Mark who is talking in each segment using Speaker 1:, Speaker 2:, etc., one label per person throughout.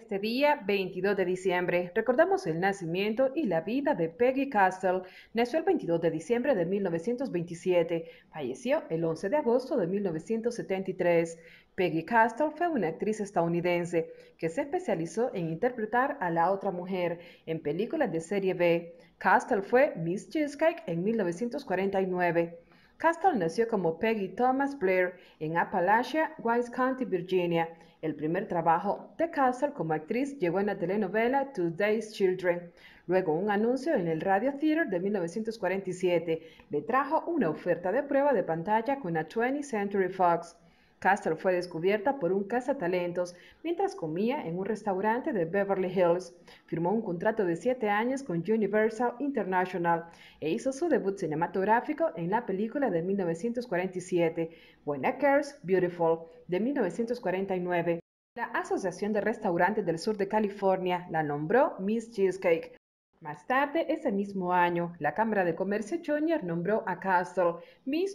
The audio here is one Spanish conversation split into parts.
Speaker 1: Este día, 22 de diciembre, recordamos el nacimiento y la vida de Peggy Castle. Nació el 22 de diciembre de 1927, falleció el 11 de agosto de 1973. Peggy Castle fue una actriz estadounidense que se especializó en interpretar a la otra mujer en películas de serie B. Castle fue Miss Cheesecake en 1949. Castle nació como Peggy Thomas Blair en Appalachia, Wise County, Virginia. El primer trabajo de Castle como actriz llegó en la telenovela Today's Children. Luego un anuncio en el Radio Theater de 1947 le trajo una oferta de prueba de pantalla con la 20th Century Fox. Castle fue descubierta por un cazatalentos mientras comía en un restaurante de Beverly Hills. Firmó un contrato de siete años con Universal International e hizo su debut cinematográfico en la película de 1947, When a Cares Beautiful, de 1949. La Asociación de Restaurantes del Sur de California la nombró Miss Cheesecake. Más tarde, ese mismo año, la Cámara de Comercio Junior nombró a Castle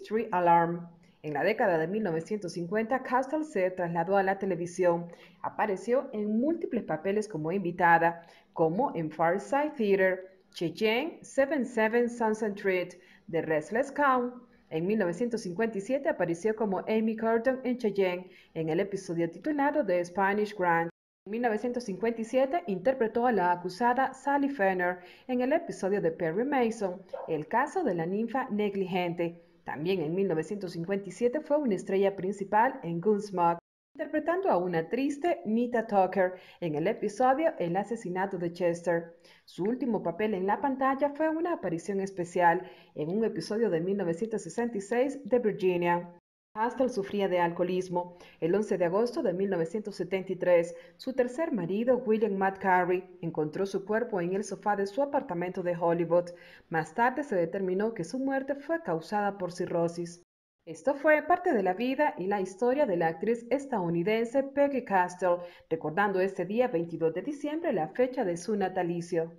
Speaker 1: Tree Alarm. En la década de 1950, Castle se trasladó a la televisión. Apareció en múltiples papeles como invitada, como en Far Side Theater, Cheyenne, 77 Sunset Street, The Restless Count. En 1957 apareció como Amy Curtin en Cheyenne, en el episodio titulado The Spanish Grant. En 1957 interpretó a la acusada Sally Fenner en el episodio de Perry Mason, el caso de la ninfa negligente. También en 1957 fue una estrella principal en Gunsmoke, interpretando a una triste Nita Tucker en el episodio El asesinato de Chester. Su último papel en la pantalla fue una aparición especial en un episodio de 1966 de Virginia. Castle sufría de alcoholismo. El 11 de agosto de 1973, su tercer marido, William Matt Carey, encontró su cuerpo en el sofá de su apartamento de Hollywood. Más tarde se determinó que su muerte fue causada por cirrosis. Esto fue parte de la vida y la historia de la actriz estadounidense Peggy Castle, recordando este día 22 de diciembre la fecha de su natalicio.